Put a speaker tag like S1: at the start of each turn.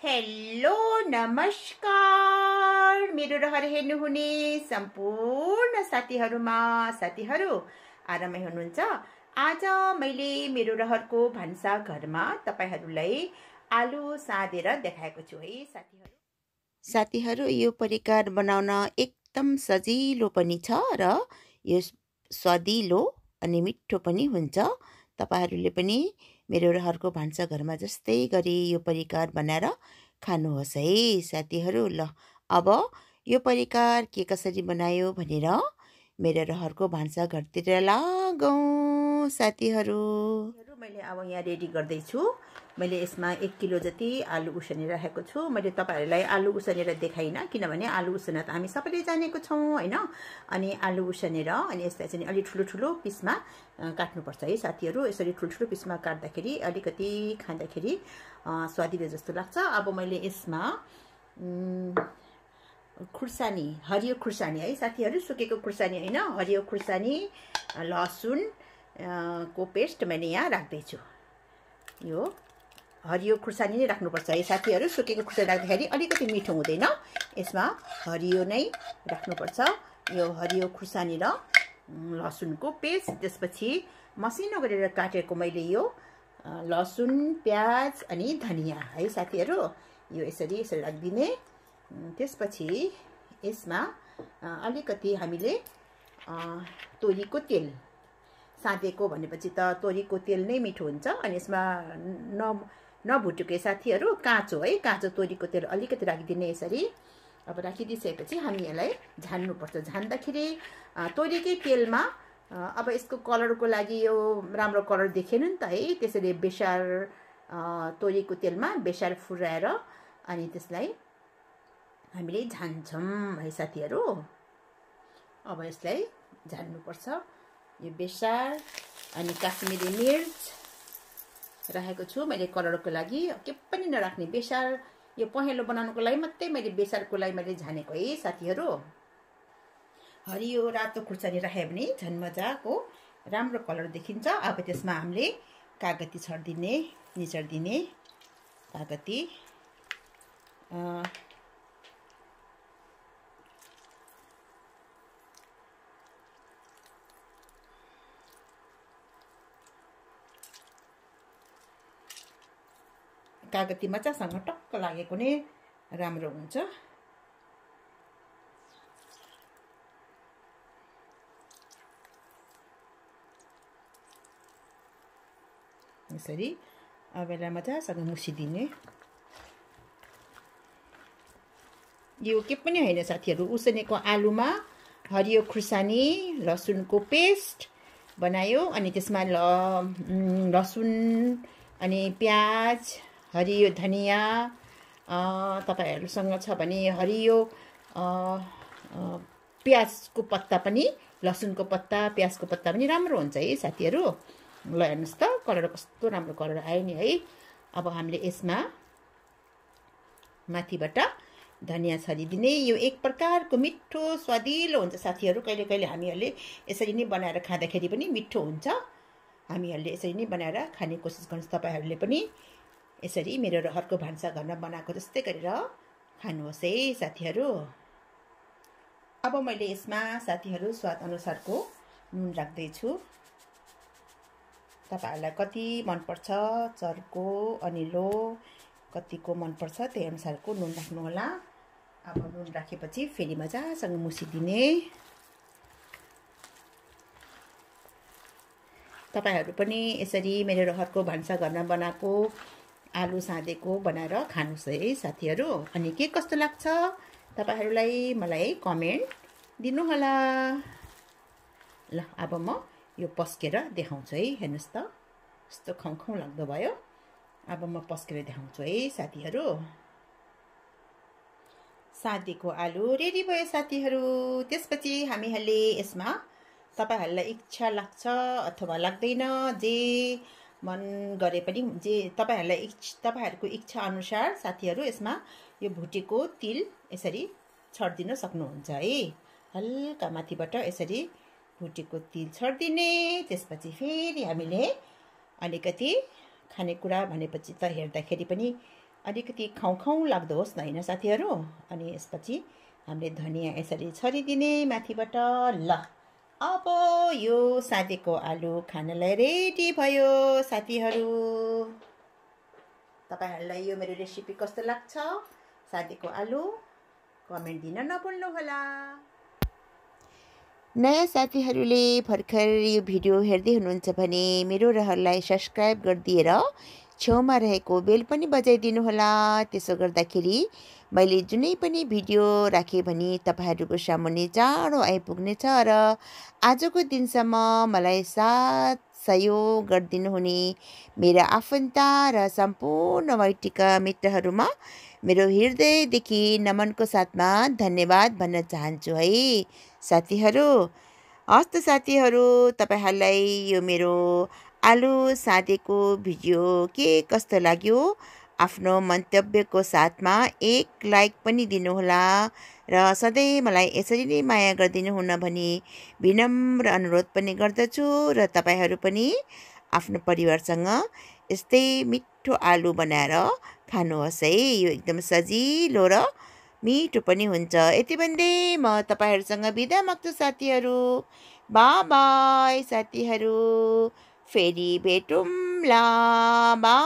S1: Hello नमस्कार मेरो रहर हेर्नुहुने सम्पूर्ण साथीहरूमा साथीहरू आरामै हुनुहुन्छ आज मैले मेरो रहरको भान्सा घरमा तपाईँहरूलाई आलु साँधेर देखाएको छु है साथीहरू साथीहरू यो परिकार बनाउन एकदम सजिलो पनि छ र यो स्वादिलो अनि मिठो पनि हुन्छ तपाईँहरूले पनि मेरो रहरको भान्साघरमा जस्तै गरी यो परिकार बनाएर खानुहोस् है साथीहरू। ल अब यो परिकार के कसरी बनायो भनेर मेरो रहरको भान्साघरतिर लागौँ साथीहरू मैले अब यहाँ रेडी गर्दैछु। मैले यसमा एक किलो जति आलु उसिनेर राखेको छु। मैले तपाईँहरूलाई आलु उसिनेर देखाइनँ किनभने आलु उसिन त हामी सबैले जानेको छौँ होइन? अनि आलु उसिनेर अनि यसलाई चाहिँ अलिक ठुलो ठुलो पिसमा काट्नुपर्छ। है साथीहरू यसरी ठुल्ठुलो पिसमा काट्दाखेरि अलिकति खाँदाखेरि स्वादिलो जस्तो लाग्छ। अब मैले यसमा खुर्सानी हरियो खुर्सानी है साथीहरू सुकेको खुर्सानी होइन? हरियो खुर्सानी लसुन को पेस्ट मैले यहाँ राख्दैछु। यो हरियो खुर्सानी नै राख्नुपर्छ। है साथीहरू सुकेको खुर्सानी राख्दाखेरि अलिकति मिठो हुँदैन। यसमा हरियो नै राख्नुपर्छ। यो हरियो खुर्सानी र लसुनको पेस्ट त्यसपछि मसिनो गरेर काटेको मैले यो लसुन प्याज अनि धनियाँ। है साथीहरू यो यसरी यसरी राखिदिने। त्यसपछि यसमा अलिकति हामीले तोरीको तेल साँधेको भनेपछि त तोरीको तेल नै मिठो हुन्छ। अनि यसमा न नभुटेको साथीहरू काँचो है काँचो तोरीको तेल अलिकति राखिदिने यसरी। अब राखिदिइसकेपछि हामी यसलाई झान्नुपर्छ। झान्दाखेरि तोरीकै तेलमा अब यसको कलरको लागि यो राम्रो कलर देखेन नि त है। त्यसरी बेसार तोरीको तेलमा बेसार फुराएर अनि त्यसलाई हामीले झान्छौँ है साथीहरू। अब यसलाई झान्नुपर्छ। यो बेसार अनि काश्मिरी मिर्च राखेको छु। मैले कलरको लागि के पनि नराख्ने बेसार यो पहेँलो बनाउनुको लागि मात्रै मैले बेसारको लागि मैले झानेको है साथीहरू। हरियो रातो खुर्सानी राख्यो भने झन् मजाको राम्रो कलर देखिन्छ। अब त्यसमा हामीले कागती छरिदिने निचडिदिने कागती कागती मजासँग टक्क लागेको नै राम्रो हुन्छ। यसरी अब यसलाई मजासँग मुसिदिने। यो के पनि होइन साथीहरू उसिनेको आलुमा हरियो खुर्सानी लसुनको पेस्ट बनायो अनि त्यसमा ल लसुन अनि प्याज हरियो धनियाँ तपाईँहरूसँग छ भने हरियो प्याजको पत्ता पनि लसुनको पत्ता प्याजको पत्ता पनि राम्रो हुन्छ है साथीहरू। ल हेर्नुहोस् त कलर कस्तो राम्रो कलर आयो नि है। अब हामीले यसमा माथिबाट धनियाँ छरिदिने। यो एक प्रकारको मिठो स्वादिलो हुन्छ साथीहरू। कहिले कहिले हामीहरूले यसरी नै बनाएर खाँदाखेरि पनि मिठो हुन्छ। हामीहरूले यसरी नै बनाएर खाने कोसिस गर्नुहोस् तपाईँहरूले पनि। यसरी मेरो रहरको भान्सा घरमा बनाएको जस्तै गरेर खानुहोस् है साथीहरू। अब मैले यसमा साथीहरू स्वाद अनुसारको नुन राख्दैछु। तपाईँहरूलाई कति मनपर्छ चर्को अनिलो कतिको मनपर्छ त्यही अनुसारको नुन राख्नुहोला। अब नुन राखेपछि फेरि मजासँग मुसिदिने। तपाईँहरू पनि यसरी मेरो रहरको भान्सा घरमा बनाएको आलु साँधेको बनाएर खानुहोस् है साथीहरू। अनि के कस्तो लाग्छ? तपाईँहरूलाई मलाई कमेन्ट दिनुहोला। ल अब म यो पस्केर देखाउँछु है हेर्नुहोस् त। यस्तो खाउँ खाउँ लाग्दो भयो। अब म पस्केर देखाउँछु है साथीहरू। साँधेको आलु रेडी भयो साथीहरू। त्यसपछि हामीहरूले यसमा तपाईँहरूलाई इच्छा लाग्छ अथवा लाग्दैन जे मन गरे पनि जे तपाईँहरूलाई इच्छ तपाईँहरूको इच्छा अनुसार साथीहरू यसमा यो भुटेको तिल यसरी छरिदिन सक्नुहुन्छ है। हल्का माथिबाट यसरी भुटेको तिल छरिदिने त्यसपछि फेरि हामीले अलिकति खानेकुरा भनेपछि त हेर्दाखेरि पनि
S2: अलिकति खाउँ खाउँ लाग्दो होस् न होइन साथीहरू? अनि यसपछि हामीले धनियाँ यसरी छरिदिने माथिबाट ल। अब यो साँधेको आलु खानलाई रेडी भयो साथीहरू। तपाईँहरूलाई यो मेरो रेसिपी कस्तो लाग्छ? साँधेको आलु कमेन्ट दिन नभुल्नुहोला। नयाँ साथीहरूले भर्खर यो भिडियो हेर्दै हुनुहुन्छ भने मेरो रहरलाई सब्सक्राइब गरिदिएर छेउमा रहेको बेल पनि बजाइदिनुहोला। त्यसो गर्दाखेरि मैले जुनै पनि भिडियो राखेँ भने तपाईँहरूको सामुन्ने चाँडो आइपुग्नेछ र आजको दिनसम्म मलाई साथ सहयोग गरिदिनुहुने मेरा आफन्त र सम्पूर्ण वाइटिका मित्रहरूमा मेरो हृदयदेखि नमनको साथमा धन्यवाद भन्न चाहन्छु है। साथीहरू हस्त साथीहरू तपाईँहरूलाई यो मेरो आलु साँधेको भिडियो के कस्तो लाग्यो? आफ्नो मन्तव्यको साथमा एक लाइक पनि दिनुहोला र सधैँ मलाई यसरी नै माया गरिदिनु हुन भनी विनम्र अनुरोध पनि गर्दछु र तपाईँहरू पनि आफ्नो परिवारसँग यस्तै मिठो आलु बनाएर खानुहोस् है। यो एकदम सजिलो र मिठो पनि हुन्छ। यति भन्दै म तपाईँहरूसँग बिदा माग्छु साथीहरू। बा बाई साथीहरू। फेरि भेटौँला बा